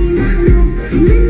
you.